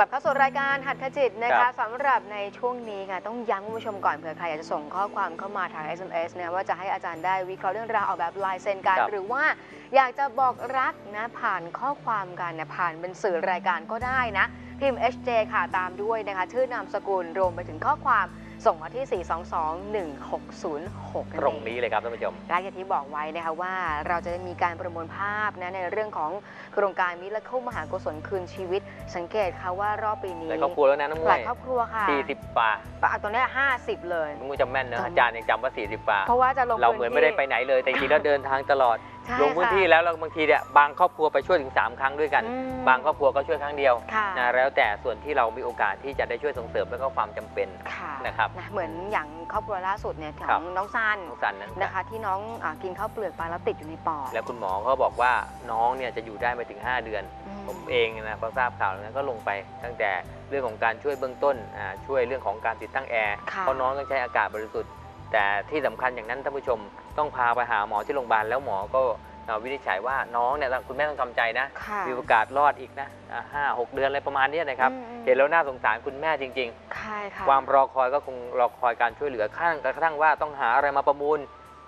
ลับเข้าสู่รายการหัตถจิตนะครัคะบ สำหรับในช่วงนี้ค่ะต้องย้ำคุณผู้ชมก่อนเผื่อใครอยากจะส่งข้อความเข้ามาทาง SMS เนี่ยว่าจะให้อาจารย์ได้วิเคราะห์เรื่องราวออกแบบลายเซ็นกัน ครับ หรือว่าอยากจะบอกรักนะผ่านข้อความกันเนี่ยผ่านเป็นสื่อรายการก็ได้นะ พิมพ์ HJ ค่ะตามด้วยนะคะ ชื่อนามสกุลรวมไปถึงข้อความ ส่งมาที่ 422-1606 ตรงนี้เลยครับท่านผู้ชมได้อย่างที่บอกไว้นะคะว่าเราจะมีการประมวลภาพนะในเรื่องของโครงการมิตรและเข้ามหากุศลคืนชีวิต สังเกตค่ะว่ารอบปีนี้หลายครอบครัวแล้วนะน้องมหวลายยครอบครัวค่ะสี่สิบป่าปะตอนนี้ห้าสิบเลยน้องมวยจำแม่นนะจำอาจารย์ยังจำว่าสี่สิบป่าเพราะว่าจะลงเราเหมือนไม่ได้ไปไหนเลยแต่จริงๆแล้วเดินทางตลอดใช่ลงพื้นค่ะที่แล้วเราบางทีเนี่ยบางครอบครัวไปช่วยถึง 3 ครั้งด้วยกัน อืมบางครอบครัวก็ช่วยครั้งเดียวค่ะนะแล้วแต่ส่วนที่เรามีโอกาสที่จะได้ช่วยส่งเสริมแล้วก็ความจำเป็น ค่ะนะครับนะเหมือนอย่างครอบครัวล่าสุดเนี่ยขครัอบ งน้องซันน้องสันนั้นนะคะ ที่น้องอากินข้าวเปลือกไปแล้วติดอยู่ในปอดแล้วคุณหมอเขาบอกว่าน้องเนี่ยจะอยู่ได้ไม่ถึง 5 เดือน อืม ผมเองนะพอทราบข่าวนั้นก็ลงไปตั้งแต่เรื่องของการช่วยเบื้องต้นอ่าช่วยเรื่องของการติดตั้งแอร์ค่ะ เพราะน้องต้องใช้อากาศบริสุทธิ์ แต่ที่สำคัญอย่างนั้นท่านผู้ชมต้องพาไปหาหมอที่โรงพยาบาลแล้วหมอก็อ่าวินิจฉัยว่าน้องเนี่ยคุณแม่ต้องทำใจนะค่ะมีโอกาสรอดอีกนะอ่าห้าหกเดือนอะไรประมาณเนี้ยนะครับอืมอืมเห็นแล้วน่าสงสารคุณแม่จริงใช่ค่ะๆความรอคอยก็คงรอคอยการช่วยเหลือข้างกระทั่งว่าต้องหาอะไรมาประมูล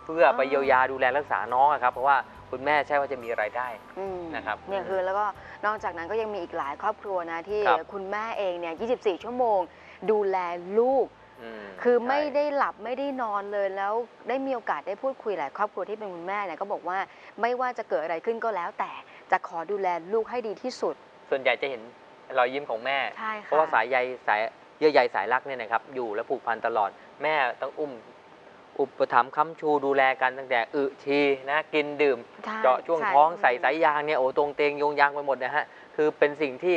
เพื่อไปอ๋อเยียวยาดูแลรักษาน้องอะครับเพราะว่าคุณแม่ใช่ว่าจะมีรายได้อืมนะครับเนี่ยคือแล้วก็นอกจากนั้นก็ยังมีอีกหลายครอบครัวนะที่ครับคุณแม่เองเนี่ย 24 ชั่วโมง ดูแลลูกม คือไม่ใช่ได้หลับไม่ได้นอนเลยแล้วได้มีโอกาสได้พูดคุยหลายครอบครัวที่เป็นคุณแม่เนี่ยก็บอกว่าไม่ว่าจะเกิดอะไรขึ้นก็แล้ว แต่จะขอดูแลลูกให้ดีที่สุด ส่วนใหญ่จะเห็นรอยยิ้มของแม่ ใช่ค่ะ เพราะว่าสายใยสายเยื่อใยสายรักเนี่ยนะครับ อยู่และผูกพันตลอดแม่ต้องอุ้ม อุปถัมภ์ค้ำชูดูแลกันตั้งแต่อึชีนะกินดื่มใช่เจาะช่วงใช่ท้องใส่สายยางเนี่ยโอ้ตรงเตงโยงยางไปหมดนะฮะคือเป็นสิ่งที่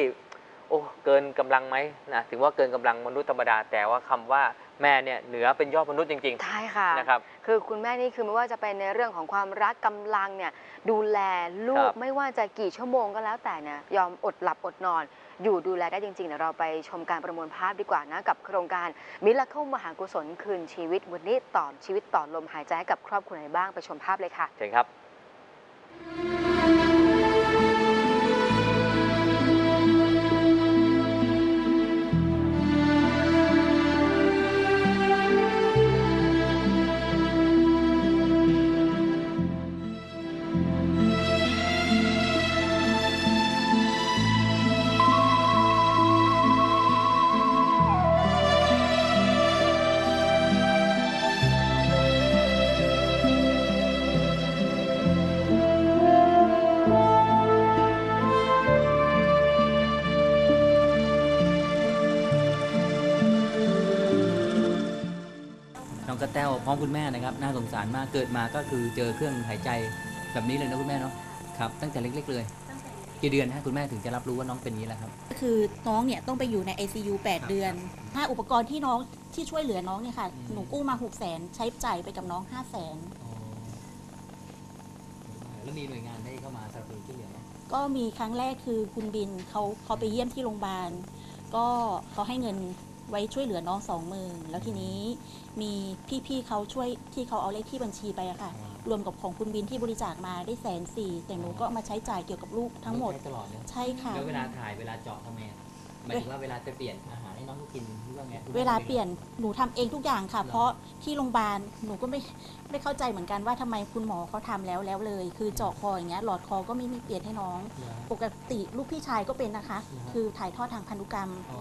โอ้เกินกำลังไหมนะถึงว่าเกินกำลังมนุษย์ธรรมดา แต่ว่าคำว่า แม่เนี่ยเหนือเป็นยอดมนุษย์จริงใช่ค่ะ ๆนะครับ คือคุณแม่นี่คือไม่ว่าจะเป็นในเรื่องของความรักกำลังเนี่ยดูแลลูคกรับ ไม่ว่าจะกี่ชั่วโมงก็แล้วแต่เนี่ยยอมอดหลับอดนอน อยู่ดูแลได้จริงๆเดี๋ยวเราไปชมการประมวลภาพดีกว่านะกับโครงการมิล a เข้ามหากุศลคืนชีวิตวันนี้ต่อชีวิตต่อลมหายใจให้กับครอบครัวไหนบ้างไปชมภาพเลยค่ะ เชิญครับ แต้วพร้อมคุณแม่นะครับน่าสงสารมากเกิดมาก็คือเจอเครื่องหายใจแบบนี้เลยนะคุณแม่เนาะครับตั้งแต่เล็ก ๆ เลยกี่เดือนฮะคุณแม่ถึงจะรับรู้ว่าน้องเป็นอย่างนี้แล้วครับ ก็คือน้องเนี่ยต้องไปอยู่ใน ICU 8 เดือน ถ้าอุปกรณ์ที่น้องที่ช่วยเหลือน้องเนี่ยค่ะอืมหนูกู้มา6 0 0 0 0 0ใช้จ่ายไปกับน้อง 5 0 0 0 0 0แล้วมีหน่วยงานได้เข้ามาสนับสนุนช่วยเหลือไหมก็มีครั้งแรกคือคุณบินเขาเขาไปเยี่ยมที่โรงพยาบาล ก็เขาให้เงิน ไว้ช่วยเหลือน้องสองหมื่นแล้วทีนี้มีพี่ๆเขาช่วยที่เขาเอาเลขที่บัญชีไปอะค่ะ รวมกับของคุณบินที่บริจาคมาได้แสนสี่แต่หนูก็เอามาใช้จ่ายเกี่ยวกับลูกทั้งหมดใช้ตลอดเลยใช่ค่ะ แล้วเวลาถ่ายเวลาเจาะทำไงอะหมายถึงว่าเวลาจะเปลี่ยนอาหารให้น้องเขากินหรือว่าไงคุณแม่เวลาเปลี่ยนหนูทำเองทุกอย่างค่ะ เหรอ เพราะที่โรงพยาบาลหนูก็ไม่ไม่เข้าใจเหมือนกันว่าทำไมคุณหมอเขาทำแล้วแล้วเลย คือเจาะคออย่างเงี้ยหลอดคอก็ไม่มีเปลี่ยนให้น้อง เหรอ ปกติลูกพี่ชายก็เป็นนะคะเหรอคือถ่ายทอดทางพันธุกรรม อ๋อ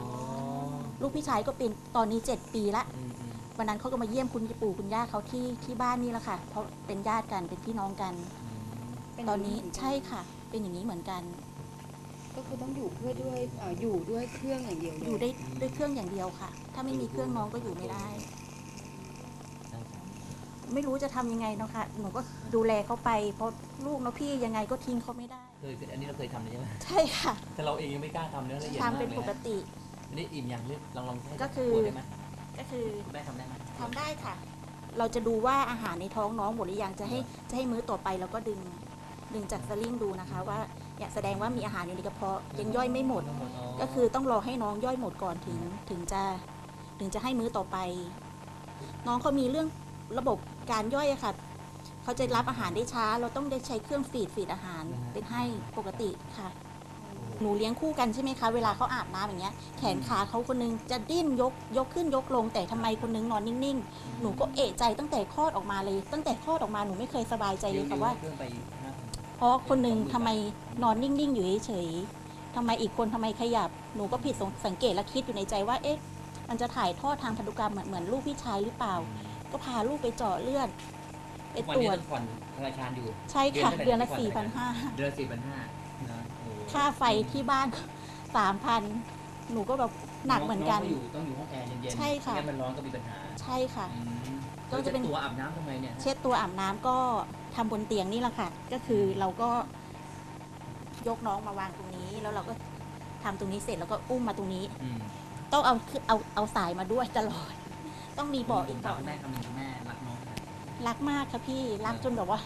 ลูกพี่ชายก็เป็นตอนนี้ 7 ปีละอืมอืมวันนั้นเขาก็มาเยี่ยมคุณปู่คุณย่าเขาที่ที่บ้านนี่แหละค่ะ เพราะเป็นญาติกันเป็นพี่น้องกันอืมตอนนี้ใช่ค่ะ เป็นอย่างนี้เหมือนกัน ก็คือต้องอยู่เพื่อด้วยเอ่ออยู่ด้วยเครื่องอย่างเดียวเลอยู่ได้ด้วยเครื่องอย่างเดียวค่ะ ถ้าไม่มีเครื่องน้องก็อยู่ไม่ได้ น่าสงสารไม่รู้จะทำยังไงเนาะค่ะหนูก็ดูแลเขาไป เพราะลูกเนาะพี่ยังไงก็ทิ้งเขาไม่ได้ เคยอันนี้เราเคยทำเลยใช่ไหมใช่ค่ะแต่เราเองยังไม่กล้าทำเนื้อละเอียดมากทำเป็นเลยปกนะติ อันนี้อิ่มยังหรือลองลองให้ก็คือ ปวดได้ไหมก็คือคุณแม่ทำได้ไหมทำได้ค่ะ เราจะดูว่าอาหารในท้องน้องหมดหรือยังจะให้จะให้มื้อต่อไปเราก็ดึงดึงจากสลิงดูนะคะ ว่าอยากแสดงว่ามีอาหารอยู่ในกระเพาะยังย่อยไม่หมดก็คือต้องรอให้น้องย่อยหมดก่อนถึงถึงจะถึงจะให้มื้อต่อไป น้องเขามีเรื่องระบบการย่อยอะค่ะเขาจะรับอาหารได้ช้า เราต้องได้ใช้เครื่องฟีดฟีดอาหารเป็นให้ปกติค่ะ หนูเลี้ยงคู่กันใช่ไหมคะ เวลาเขาอาบน้ำอย่างเงี้ย แขนขาเขาคนนึงจะดิ้นยกยกขึ้นยกลงแต่ทำไมคนนึงนอนนิ่งๆ หนูก็เอะใจตั้งแต่คลอดออกมาเลย ตั้งแต่คลอดออกมาหนูไม่เคยสบายใจเลยค่ะว่าเครื่องไปนะเพราะคนหนึ่งทำไมนอนนิ่ง ๆ อยู่เฉยๆทำไมอีกคนทำไมขยับ หนูก็ผิดสังเกตและคิดอยู่ในใจว่า เอ๊ะ มันจะถ่ายทอดทางพันธุกรรมเหมือนเหมือนลูกพี่ชายหรือเปล่า ก็พาลูกไปเจาะเลือดไปวันตรนี้วจต้องผ่อนธนาคารอยู่ใช่ค่ะ เดืเดืออนนละละ4,500สี่พันห้าเดือนสี่พันห้านะโอ้ ค่าไฟที่บ้านสามพันหนูก็แบบหนักเหมือนกันงอยู่ต้องอยู่ห้องแอร์เย็นๆใช่ค่ะ ไม่งั้นมันร้อนก็มีปัญหาใช่ค่ะ อืมก็จะเป็น แล้วตัวอาบน้ำทำไมเนี่ยเช็ดตัวอาบน้ำก็ทำบนเตียงนี่แหละค่ะ ก็คือเราก็ยกน้องมาวางตรงนี้ แล้วเราก็ทำตรงนี้เสร็จแล้วก็อุ้มมาตรงนี้ อืมต้องเอาคือเอาเอาสายมาด้วยตลอด ต้องมีเบอกอีกถาเบาะมคุณแม่คำหนึ่งคุณแม่รักน้องไหมรักมากค่ะพี่รักจนแบบว่า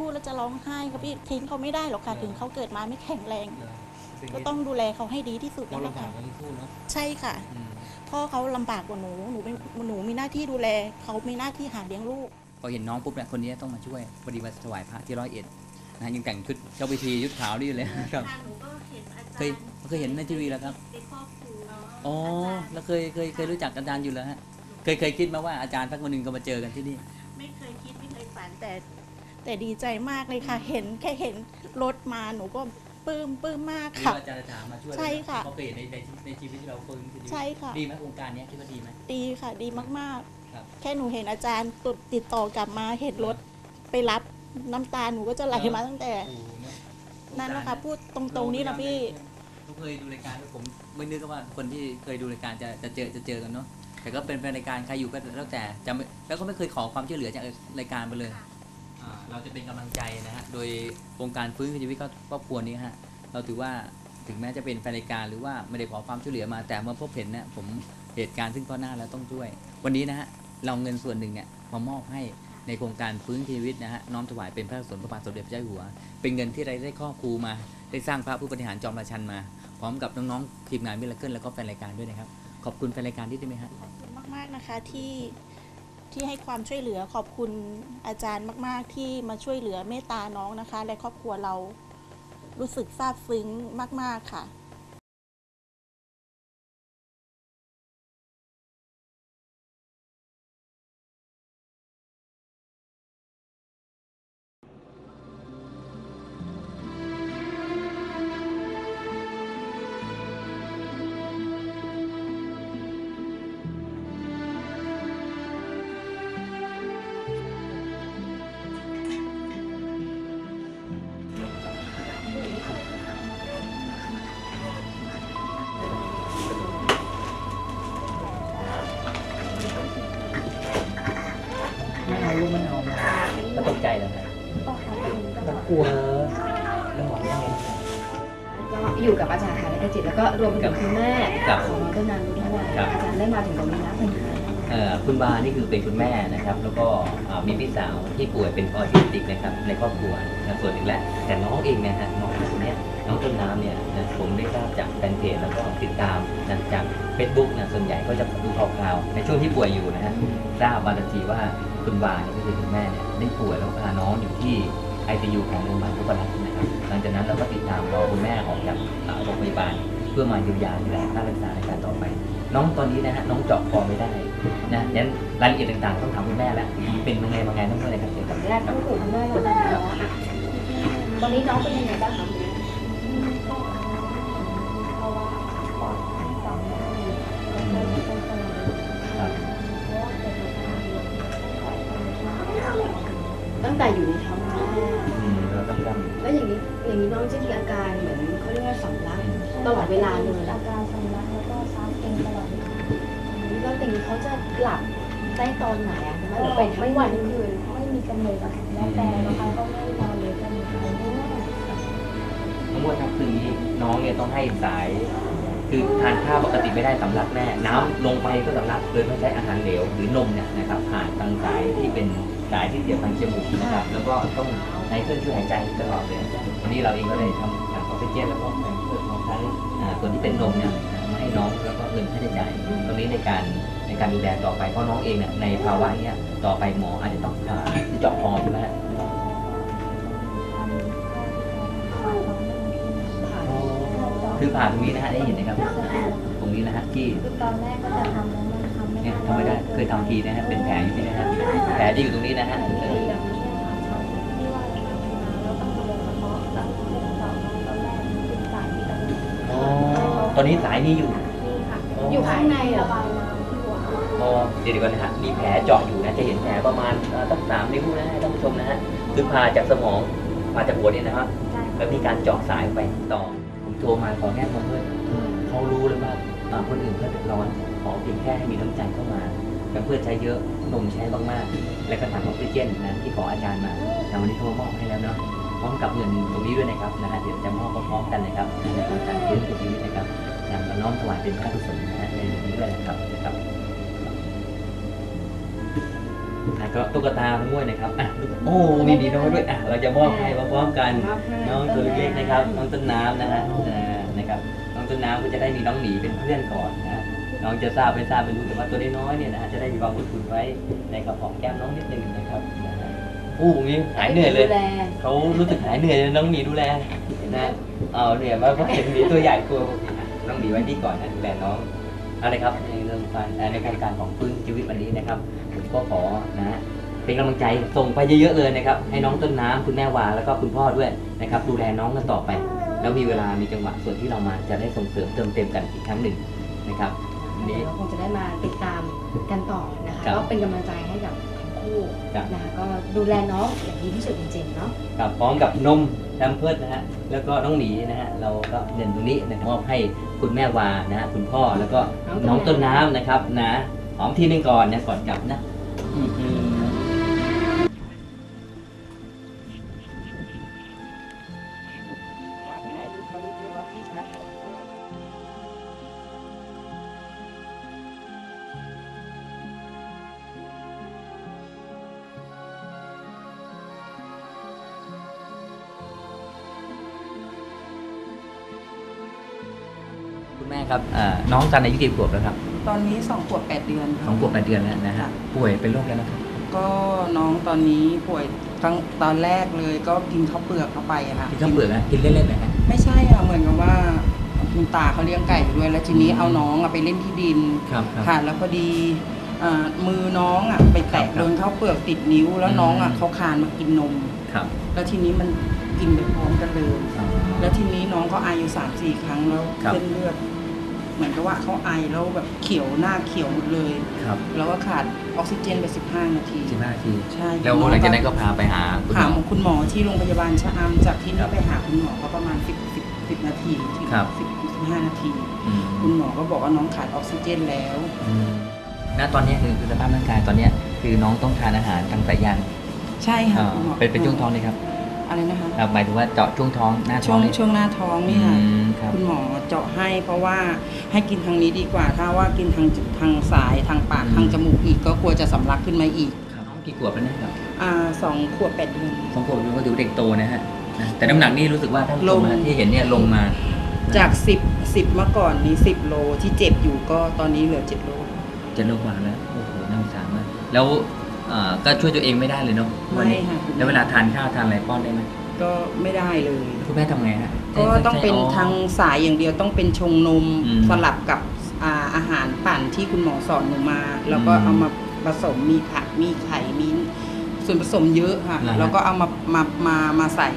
พูดแล้วจะร้องไห้ค่ะพี่ทิ้งเขาไม่ได้หรอกค่ะถึงเขาเกิดมาไม่แข็งแรงเหรอซึ่ก็ต้องดูแลเขาให้ดีที่สุดเรานั่นแหละลำบาค่ะกกันทั้งคู่เนาะใช่ค่ะอืมพ่อเขาลำบากกว่าหนูหนูเป็นหนูมีหน้าที่ดูแลเขามีหน้าที่หาเลี้ยงลูกพอเห็นน้องปุ๊บเนี่ยคนนี้ต้องมาช่วยพอดีมาถวายพระที่ร้อยเอ็ดนะยังแต่งชุดเจ้าพิธีชุดขาวนี่อยู่เลยครับหนูก็เห็นอาจารย์เคยเคยเห็นในทีวีแล้วครับในครอบครัวอ๋อแล้วเคยเคยเคยรู้จักอาจารย์อยู่แล้วฮะเคยเคยคิดมาว่าอาจารย์สักวันหนึ่งก็มาเจอกันที่นี่ ไม่เคยคิดไม่เคยฝันแต่ แต่ดีใจมากเลยค่ะ เห็นแค่เห็นรถมาหนูก็ปลื้มปลื้มมากที่ค่ะว่าอาจารย์จะถามมาช่วยใช่ค่ะ เขาเคยเห็นในในในชีวิตที่เราเคยเห็นใช่ค่ะ ดีไหมวงการเนี้ยคิดว่าดีไหม ดีค่ะ ดีมากครับ ๆ แค่หนูเห็นอาจารย์ติดติดต่อกลับมาเห็นรถไปรับน้ำตาหนูก็จะไหลมาตั้งแต่ โอ้โหเยนั่นนะคะพูดตรงๆนี่นะพี่เขาเคยดูรายการด้วยผมไม่นึกว่าคนที่เคยดูรายการจะจะเจอจะเจอกันเนาะแต่ก็เป็นแฟนรายการใครอยู่ก็แล้วแต่จะไม่แล้วก็ไม่เคยขอความช่วยเหลือจากรายการไปเลยอ่า เราจะเป็นกำลังใจนะฮะ โดยโครงการฟื้นคืนชีวิตครอบครัวนี้ฮะ เราถือว่าถึงแม้จะเป็นแฟนรายการหรือว่าไม่ได้ขอความช่วยเหลือมา แต่เมื่อพบเห็นเนี่ยผมเหตุการณ์ซึ่งก็หน้าแล้วต้องช่วย วันนี้นะฮะเราเงินส่วนหนึ่งเนี่ยมามอบให้ในโครงการฟื้นชีวิตนะฮะน้อมถวายเป็นพระราชกุศลพระบาทสมเด็จพระเจ้าอยู่หัว เป็นเงินที่เราได้ครอบครูมา ได้สร้างพระผู้บริหารจอมราชันมา พร้อมกับน้องๆทีมงานมิราเคิลแล้วก็แฟนรายการด้วยนะครับ ขอบคุณแฟนรายการที่ได้ไหมฮะขอบคุณมากๆนะคะที่ ที่ให้ความช่วยเหลือขอบคุณอาจารย์มาก ๆ ที่มาช่วยเหลือเมตตาน้องนะคะ และครอบครัวเรารู้สึกซาบซึ้งมาก ๆ ค่ะ เอาลูกไม่เอาก็ตกใจแล้วนะก็กลัวแล้วหมอว่าไงก็อยู่กับอาจารย์ค่ะและจิตแล้วก็รวมไปถึงคุณแม่ครับของน้องต้นน้ำด้วยครับอาจารย์ได้มาถึงตรงนี้แล้วเป็นยังไงเอ่อคุณบานี่คือเป็นคุณแม่นะครับ แล้วก็อ่ามีพี่สาวที่ป่วยเป็นออทิสติกนะครับในครอบครัวนะส่วนหนึ่งแหละแต่น้องเองเนะฮะน้องคนเนี้ยน้องต้นน้ำเนี่ยนะผมได้ทราบจากแฟนเพจแล้วก็ติดตามนะจากเฟซบุ๊กนะส่วนใหญ่ก็จะดูข่าวๆในช่วงที่ป่วยอยู่นะฮะทราบมาทันทีว่า คุณบาเนี่ยก็คือคุณแม่เนี่ยได้ป่วยแล้วพาน้องอยู่ที่ ICU ของโรงพยาบาลทุกรัฐนะครับหลังจากนั้นเราก็ติดตามรอคุณแม่ออกจากอ่าโรงพยาบาลเพื่อมาเยียวยาดูแลค่ารักษาในการต่อไป น้องตอนนี้นะฮะน้องเจาะคอไม่ได้นะงั้นรายละเอียดต่างๆ ต้องถามคุณแม่แล้วเป็นยังไงมาไงต้องเมื่อไรครับเชิญครับแรกต้องคุยคุณแม่เลยนะคะตอนนี้น้องเป็นยังไงบ้างคะ แต่อยู่ในท้องแม่อืมเราต้องต้องแล้วอย่างนี้อย่างนี้น้องจะมีอาการเหมือนเขาเรียกว่าสำลักตลอดเวลาเลยอาการสำลักแล้วก็ซ้ำเองตลอดเวลาแล้วอย่างนี้เขาจะหลับได้ตอนไหนอะคุณแม่หรือเป็นทั้งวันทั้งคืนไม่มีกำหนดอะค่ะแล้วแต่บางครั้งก็ไม่นอนเลยก็มีครั้งทั้งหมดทั้งคืนนี้น้องเนี่ยต้องให้สาย คือทานข้าวปกติไม่ได้สำลักแน่ น้ำลงไปก็สำลักโดยไม่ใช้อาหารเหลวหรือนมเนี่ยนะครับผ่านทางสายที่เป็น สายที่เสียบทางจมูกนะครับ แล้วก็ต้องใช้เครื่องช่วยหายใจตลอดเลยวันนี้เราเองก็เลยทำการออกซิเจนแล้วก็แบ่งเพื่อของทั้งอ่าส่วนที่เป็นนมเนี่ยมาให้น้องแล้วก็เงินค่าใช้จ่ายตรงนี้ในการในการดูแลต่อไปเพราะน้องเองเนี่ยในภาวะเนี้ยต่อไปหมออาจจะต้องผ่าเจาะคอใช่ไหมฮะทำข้าวที่ทำข้าวของไม่มีกินค่ะอ๋อคือผ่าตรงนี้นะฮะได้เห็นนะครับ ตรงนี้นะฮะที่คือตอนแรกก็จะทำ เนี่ยได้ทำไม่ได้เคยทำทีนะฮะเป็นแผลอยู่ที่นะฮะแผลที่อยู่ตรงนี้นะฮะที่แบบไม่ใช่ผ่าช้อนที่ว่าเราทำมาแล้วต้องมาลงกระเพาะกับเรื่องต่อมาตอนแรกเป็นสายที่ตรงนี้อ๋อตอนนี้สายนี้อยู่นี่ค่ะอยู่ข้างในเหรอระบายน้ำที่หัวอ๋อเดี๋ยวก่อนนะฮะมีแผลเจาะอยู่นะจะเห็นแผลประมาณเอ่อตั้งสามนิ้วนะฮะท่านผู้ชมนะฮะคือผ่าจากสมองผ่าจากหัวเนี่ยนะครับใช่แล้วมีการเจาะสายไปต่อผมโทรมาขอแค่มาเพื่อนเขารู้เลยว่าอ่า คนอื่นเขาเดือดร้อนขอเพียงแค่ให้มีน้ำใจเข้ามาแต่เพื่อนใช้เยอะนมใช้มากๆ และก็ถังออกซิเจนนะที่ขออาจารย์มาแต่วันนี้เขามอบให้แล้วเนาะพร้อมกับเงินตรงนี้ด้วยนะครับนะฮะเดี๋ยวจะมอบพร้อมๆกันนะครับในโครงการฟื้นฟูชีวิตนะครับนำมาน้อมถวายเป็นพระกุศลนะฮะในเรื่องนี้ด้วยนะครับนะครับนะก็ตุ๊กตาทั้งด้วยนะครับอะโอ้มีดีน้อยด้วยอะเราจะมอบให้พร้อมๆกันน้องตัวเล็กๆนะครับน้องต้นน้ำนะฮะอ่านะครับน้อง ต้นน้ำก็จะได้มีน้องหมีเป็นเพื่อนก่อนนะน้องจะทราบไม่ทราบไม่รู้แต่ว่าตัวน้อยๆเนี่ยนะฮะจะได้มีความอดทนไว้ในกระเพาะแก้มน้องนิดนึงนะครับนะฮะโอ้งี้หายเหนื่อยเลยเขารู้สึกหายเหนื่อยเลยน้องหมีดูแลนะเอาเหนื่อยมากเพราะเห็นหมีตัวใหญ่กลัวน้องหมีไว้ที่ก่อนนะดูแลน้องอาเลยครับในเรื่องการในโครงการของฟื้นชีวิตวันนี้นะครับผมก็ขอนะฮะเป็นกำลังใจส่งไปเยอะๆเลยนะครับให้น้องต้นน้ำคุณแม่วาแล้วก็คุณพ่อด้วยนะครับดูแลน้องกันต่อไป แล้วมีเวลามีจังหวะส่วนที่เรามาจะได้ส่งเสริมเติมเต็มกันอีกครั้งหนึ่งนะครับวันนี้เดี๋ยวเราคงจะได้มาติดตามกันต่อนะคะครับก็เป็นกำลังใจให้กับทั้งคู่ครับนะคะก็ดูแลน้องอย่างดีที่สุดจริงๆเนาะกับพร้อมกับนมแพมเพิร์ดนะฮะแล้วก็น้องหมีนะฮะเราก็เงินตรงนี้นะครับมอบให้คุณแม่วานะฮะคุณพ่อแล้วก็น้องต้นน้ำนะครับนะหอมทีนึงก่อนนะก่อนกลับนะ คุณแม่ครับอ่าน้องกันอายุกี่ขวบแล้วครับ ตอนนี้สองขวบแปดเดือนสองขวบแปดเดือนแล้วนะฮะป่วยเป็นโรคแล้วนะครับ ก็น้องตอนนี้ป่วยตั้งตอนแรกเลยก็กินข้าวเปลือกเข้าไปอะค่ะกินข้าวเปลือกนะกินเล่นๆนะฮะไม่ใช่ค่ะเหมือนกับว่าคุณตาเขาเลี้ยงไก่อยู่ด้วยแล้วทีนี้เอาน้องอะไปเล่นที่ดินครับครับค่ะแล้วพอดีอ่ามือน้องอะไปแตะครับโดนข้าวเปลือกติดนิ้ว แล้วอืมน้องอะเขาคลานมากินนมครับ แล้วทีนี้มันกินไปพร้อมกันเลยอ๋อแล้วทีนี้น้องเขาไออยู่สามสี่ครั้งแล้วครับเส้นเลือด เหมือนกับว่าเขาไอแล้วแบบเขียวหน้าเขียวหมดเลย ครับแล้วก็ขาดออกซิเจนไป 15 นาที สิบห้านาที ใช่แล้วหลังจากนั้นก็พาไปหาคุณหหามอ คุณหมอที่โรงพยาบาลชะอำจากที่ครันี่บไปหาคุณหมอก็ประมาณ 10 10 10 นาทีถึงครับ10 15นาที อืมคุณหมอก็บอกว่าน้องขาดออกซิเจนแล้ว อืมณตอนนี้คือคือสภาพร่างกายตอนเนี้ยคือน้องต้องทานอาหารทางสายยางใช่ค่ะอ่าคุณหมอเป็นเป็นช่วงท้องเลยครับ อะไรนะคะครับหมายถึงว่าเจาะช่วงท้องหน้าท้ช่อวงงนี่ช่วงหน้าท้องนี่ค่ะอืมครับ คุณหมอเจาะให้เพราะว่าให้กินทางนี้ดีกว่า ถ้าว่ากินทางทางสายทางปากอืม ทางจมูกอีกก็กลัวจะสำลักขึ้นมาอีกครับน้องกี่ขวบแล้วเนะครับอ่าสองขวบแปดเดือน สองขวบก็ถือว่าเด็กโตนะฮะนะแต่น้ำหนักนี่รู้สึกว่าท่านผู้ชมลงนะที่เห็นเนี่ยลงมาจาก10 10เมื่อก่อนนี้10โลที่เจ็บอยู่ก็ตอนนี้เหลือ7โลจะโลกว่าแล้วโอ้โหน่าสงสารมากแล้วเอ่อก็ช่วยตัวเองไม่ได้เลยเนาะวันนี้ไม่ค่ะ แล้วเวลาทานข้าวทานอะไรป้อนได้ไหมก็ไม่ได้เลย คุณแม่ทำไงฮะก็ต้องเป็นใช้ ทางสายอย่างเดียวต้องเป็นชงนมอืมสลับกับอาอาหารปั่นที่คุณหมอสอนหนูมา แล้วก็อืมเอามาผสมมีผักมีไข่มีส่วนผสมเยอะค่ะ นะฮะ แล้วก็เอามามามามาใส่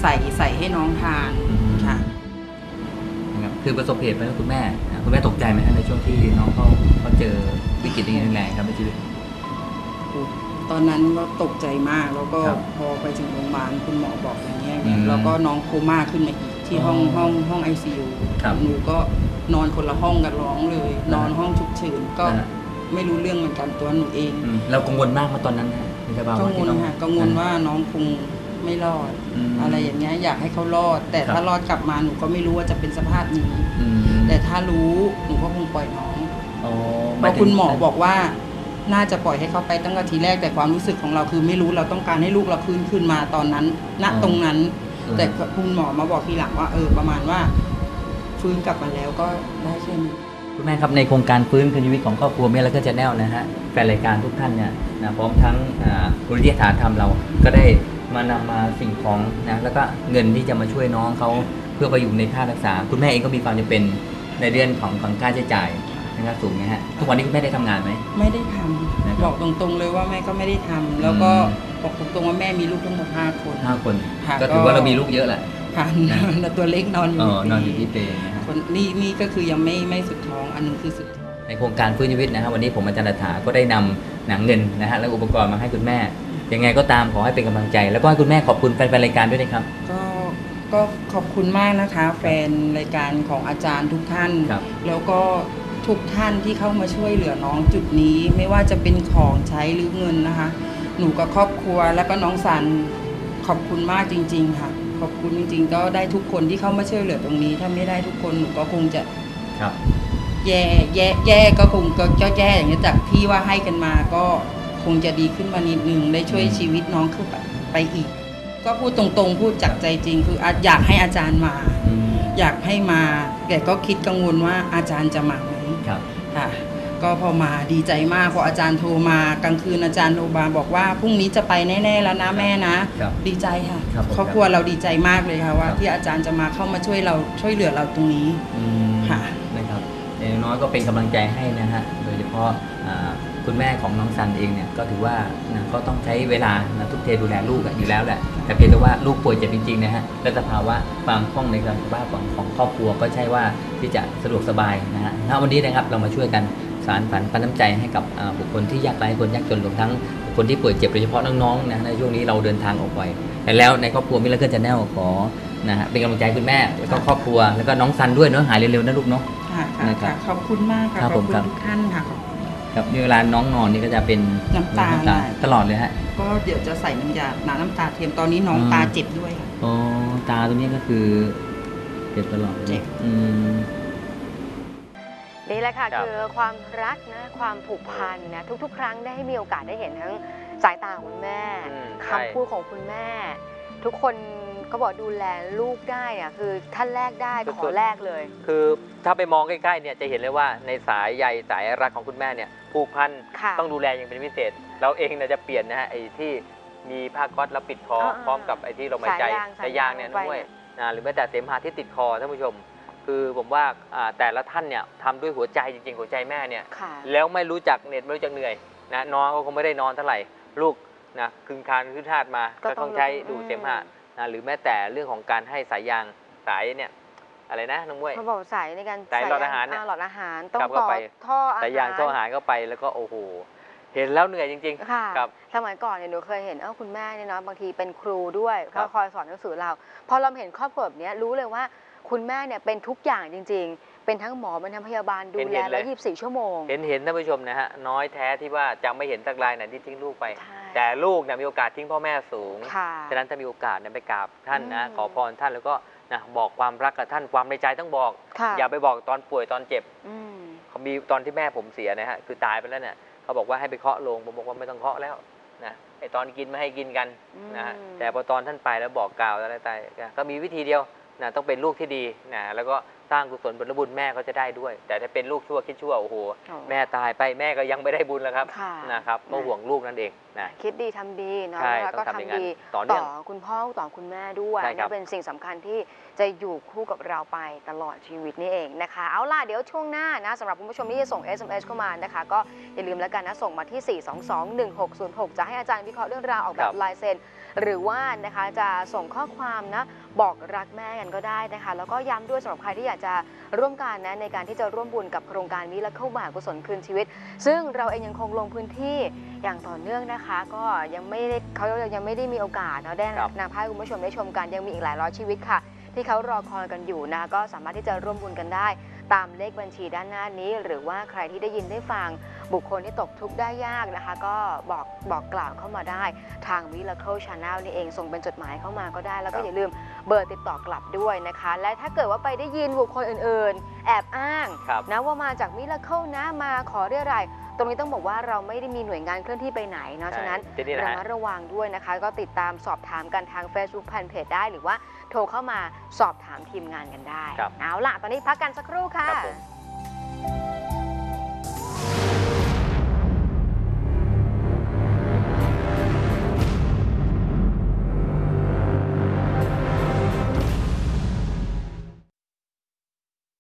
ใส่ใส่ให้น้องทานอืมค่ะ นะครับคือประสบเหตุไปแล้วคุณแม่นะคุณแม่ตกใจไหมฮะในช่วงที่น้องเขาเขาเจอวิกฤตอย่างนี้แรงๆครับในชีวิต ตอนนั้นก็ตกใจมาก แล้วก็ครับพอไปถึงโรงพยาบาลคุณหมอบอกอย่างเงี้ยอืมแล้วก็น้องโคม่าขึ้นมาอีกที่ห้องอ๋อห้องห้องไอซียูครับหนูก็นอนคนละห้องกันร้องเลย นอนห้องฉุกเฉินก็นะฮะ ไม่รู้เรื่องเหมือนกันตัวหนูเองอืมเรากังวลมากเมื่อตอนนั้นนะในสภาวะกังวที่ลน้องค่ะกังวลว่าน้องคงไม่รอดมอะไรอย่างเงี้ยอยากให้เขารอด แต่ครับ ถ้ารอดกลับมาหนูก็ไม่รู้ว่าจะเป็นสภาพนี้ อืมแต่ถ้ารู้หนูก็คงปล่อยน้อง อ๋อเพราะคุณหมอบอกว่า น่าจะปล่อยให้เขาไปตั้งแต่ทีแรกแต่ความรู้สึกของเราคือไม่รู้เราต้องการให้ลูกเราคืนคืนมาตอนนั้น ณตรงนั้น แต่คุณหมอมาบอกทีหลังว่า เออประมาณว่าฟื้นกลับมาแล้วก็ได้แค่นี้คุณแม่ครับในโครงการฟื้นคืนชีวิตของครอบครัวเมียแล้วก็จะแนลนะฮะแฟนรายการทุกท่านเนี่ยนะพร้อมทั้งอ่าบริษัทฐานธรรมเราก็ได้มานำมาสิ่งของนะแล้วก็เงินที่จะมาช่วยน้องเขาเพื่อประยุงในค่ารักษา คุณแม่เองก็มีความจำเป็นในเรื่องของของค่าใช้จ่ายนะครับสูงไหมฮะทุกวันนี้คุณแม่ได้ทำงานไหมไม่ได้ทำนะครั บบอกตรงๆเลยว่าแม่ก็ไม่ได้ทำแล้วก็อืมบอกตรงๆว่าแม่มีลูกทั้งหมดห้าคน ห้าคน ค่ะก็ถือว่าเรามีลูกเยอะแหละค่ะแล้วตัวเล็กนอนอยู่อ๋อในนอนอยู่ที่เปรย์นะฮะคนนี่นี่ก็คือยังไม่ไม่สุดท้อง อันนึงคือสุดท้อง ในโครงการฟื้นชีวิตนะฮะวันนี้ผมอาจารย์รัฐาก็ได้นำหนังเงินนะฮะและอุปกรณ์มาให้คุณแม่ ยังไงก็ตามขอให้เป็นกำลังใจ แล้วก็ให้คุณแม่ขอบคุณแฟนๆรายการด้วยนะครับ ก็ก็ขอบคุณมากนะคะ แฟนรายการของอาจารย์ทุกท่าน ครับแล้วก็ ทุกท่านที่เข้ามาช่วยเหลือน้องจุดนี้ ไม่ว่าจะเป็นของใช้หรือเงินนะคะ หนูกับครอบครัวแล้วก็น้องสันขอบคุณมากจริง ๆ ค่ะ ขอบคุณจริง ๆ ก็ได้ทุกคนที่เข้ามาช่วยเหลือตรงนี้ ถ้าไม่ได้ทุกคนหนูก็คงจะครับ แย่แย่แย่ก็คงก็ก็แย่อย่างนี้ยจากที่ว่าให้กันมาก็คงจะดีขึ้นมานิดนึงได้ช่วยอืมชีวิตน้องขึ้นไปไปอีก ก็พูดตรงๆ พูดจากใจจริง คืออาอยากให้อาจารย์มาอืมอยากให้มาแต่ก็คิดกังวลว่าอาจารย์จะมาไหม ครับค่ะ ก็พอมาดีใจมากพออาจารย์โทรมากลางคืนอาจารย์โทรมาบอกว่าพรุ่งนี้จะไปแน่ๆแล้วนะแม่นะ ครับดีใจค่ะครับผมครอบครัวเราดีใจมากเลยค่ะว่า ครับ ที่อาจารย์จะมาเข้ามาช่วยเราช่วยเหลือเราตรงนี้ อืมค่ะ นะครับอย่างน้อยก็เป็นกำลังใจให้นะฮะโดยเฉพาะอ่าคุณแม่ของน้องซันเองเนี่ยก็ถือว่านะก็ต้องใช้เวลานะทุกเทดูแลลูกอะอยู่แล้วแหละ แต่เพียงแต่ว่าลูกป่วยเจ็บจริงๆนะฮะและสภาวะความคล่องในการสภาพของของครอบครัวก็ใช่ว่าที่จะสะดวกสบายนะฮะณวันนี้นะครับเรามาช่วยกันสานฝันปันน้ำใจให้กับอ่าบุคคลที่ยากไร้คนยากจนรวมทั้งบุคคลที่ป่วยเจ็บโดยเฉพาะน้องๆนะในช่วงนี้เราเดินทางออกไปแต่แล้วในครอบครัว Miracle Channel ขอนะฮะเป็นกำลังใจให้คุณแม่แล้วก็ครอบครัวแล้วก็น้องซันด้วยเนาะหายเร็วๆนะลูกเนาะค่ะค่ะนะครับค่ะขอบคุณมากค่ะครับขอบผมคุณครับทุกท่านค่ะขอบ คุณครับเวลาน้องนอนนี่ก็จะเป็นน้ำตาไหล ตลอดเลยฮะก็เดี๋ยวจะใส่น้ำยาน้ำน้ำตาเทียมตอนนี้น้องอืมตาเจ็บด้วยค่ะ อ๋อตาตัวนี้ก็คือเจ็บตลอดเลยเจ็บ อืม นี่แหละค่ะครับ คือความรักนะความผูกพันนะทุกๆ ครั้งได้มีโอกาสได้เห็นทั้งสายตาของคุณแม่อืมคำใช่พูดของคุณแม่ ทุกคน ก็บอกดูแลลูกได้อะคือท่านแรกได้ขอแรกเลย คือถ้าไปมองใกล้ๆเนี่ยจะเห็นเลยว่าในสายใยสายรักของคุณแม่เนี่ยผูกพันค่ะต้องดูแลอย่างเป็นพิเศษ เราเองเนี่ยจะเปลี่ยนนะฮะไอ้ที่มีผ้าก๊อซแล้วปิดคออ่าๆพร้อมกับไอ้ที่ลมหายใจสายยางสายยางเนี่ยสายยางด้วยไปนะหรือแม้แต่เสมหะที่ติดคอท่านผู้ชม คือผมว่าอ่าแต่ละท่านเนี่ยทำด้วยหัวใจจริงๆหัวใจแม่เนี่ยค่ะแล้วไม่รู้จักเหน็ดไม่รู้จักเหนื่อยนะน้องก็คงไม่ได้นอนเท่าไหร่ลูกนะคึงคานขึ้นทาดมาก็ก็ต้ต้อองงใช้อืมดูดเสมหะ นะหรือแม้แต่เรื่องของการให้สายยางสายเนี่ยอะไรนะน้องมวยเขาบอกสายในการสายหลอดอาหารเนี่ยหลอดอาหารต้องครับต่อเข้าไปท่ออาหารสายยางท่ออาหารเข้าไปแล้วก็โอ้โหเห็นแล้วเหนื่อยจริงค่ะครับสมัยก่อนเนี่ยหนูเคยเห็นเอ้าคุณแม่เนี่ยเนาะบางทีเป็นครูด้วยครัก็บคอยสอนหนังสือเรา พอเราเห็นครอบครัวแบบเนี้ยรู้เลยว่าคุณแม่เนี่ยเป็นทุกอย่างจริง ๆ เป็นทั้งหมอเป็นทั้งพยาบาลดูแลแล้วยี่สิบสี่ชั่วโมง เห็นเห็นท่านผู้ชมนะฮะน้อยแท้ที่ว่าจะไม่เห็นสักรายไหนที่ทิ้งลูกไป ใช่ แต่ลูกเนี่ยมีโอกาสทิ้งพ่อแม่สูง ค่ะ ฉะนั้นถ้ามีโอกาสเนี่ยไปกราบท่านนะอืม ขอพรท่านแล้วก็นะบอกความรักกับท่านความในใจต้องบอก ค่ะอย่าไปบอกตอนป่วยตอนเจ็บอืมเขามีตอนที่แม่ผมเสียนะฮะคือตายไปแล้วเนี่ยเขาบอกว่าให้ไปเคาะโลงผมบอกว่าไม่ต้องเคาะแล้วนะไอตอนกินไม่ให้กินกันนะฮะอืมแต่พอตอนท่านไปแล้วบอกกล่าวอะไรตายก็มีวิธีเดียวนะต้องเป็นลูกที่ดีนะแล้วก็ สร้างกุศลผลบุญแม่เขาจะได้ด้วย แต่ถ้าเป็นลูกชั่วคิดชั่วโอ้โหโอ้แม่ตายไปแม่ก็ยังไม่ได้บุญแล้วครับค่ะนะครับก็นะห่วงลูกนั่นเอง นะคิดดีทำดีเนาะใช่แล้วก็ต้องทำอย่างนั้นทำดีต่อเนื่องคุณพ่อต่อคุณแม่ด้วยใช่ครับนี่เป็นสิ่งสำคัญที่จะอยู่คู่กับเราไปตลอดชีวิตนี่เองนะคะ เอาล่ะเดี๋ยวช่วงหน้านะสำหรับคุณผู้ชมที่จะส่ง SMS เข้ามานะคะ ก็อย่าลืมแล้วกันนะส่งมาที่ 4221606 จะให้อาจารย์วิเคราะห์เรื่องราวออกแบครับบ ลายเซ็น หรือว่านะคะจะส่งข้อความนะบอกรักแม่กันก็ได้นะคะ แล้วก็ย้ำด้วยสำหรับใครที่อยากจะร่วมกันนะในการที่จะร่วมบุญกับโครงการนี้และเข้ามหากุศลคืนชีวิต ซึ่งเราเองยังคงลงพื้นที่อย่างต่อเนื่องนะคะก็ยังไม่ได้เขายังไม่ได้มีโอกาสเนาะได้ครับนำให้คุณผู้ชมได้ชมกันยังมีอีกหลายร้อยชีวิตค่ะ ที่เขารอคอยกันอยู่นะก็สามารถที่จะร่วมบุญกันได้ ตามเลขบัญชีด้านหน้านี้ หรือว่าใครที่ได้ยินได้ฟังบุคคลที่ตกทุกข์ได้ยากนะคะ ก็บอกบอกกล่าวเข้ามาได้ ทาง Miracle Channel นี่เองส่งเป็นจดหมายเข้ามาก็ได้ แล้วก็ครับ อย่าลืมเบอร์ติดต่อกลับด้วยนะคะ และถ้าเกิดว่าไปได้ยินบุคคลอื่นๆ แอบอ้าง ครับ นะว่ามาจากมิราเคิลนะมาขอเรียอะไราย ตรงนี้ต้องบอกว่าเราไม่ได้มีหน่วยงานเคลื่อนที่ไปไหนเนาะ ใช่ฉะนั้นที่นี่นะระฮะ มัดระวังด้วยนะคะ ก็ติดตามสอบถามกันทาง Facebook Fanpage ได้ หรือว่าโทรเข้ามาสอบถามทีมงานกันได้ ครับเอาล่ะ ตอนนี้พักกันสักครู่ค่ะ ครับผม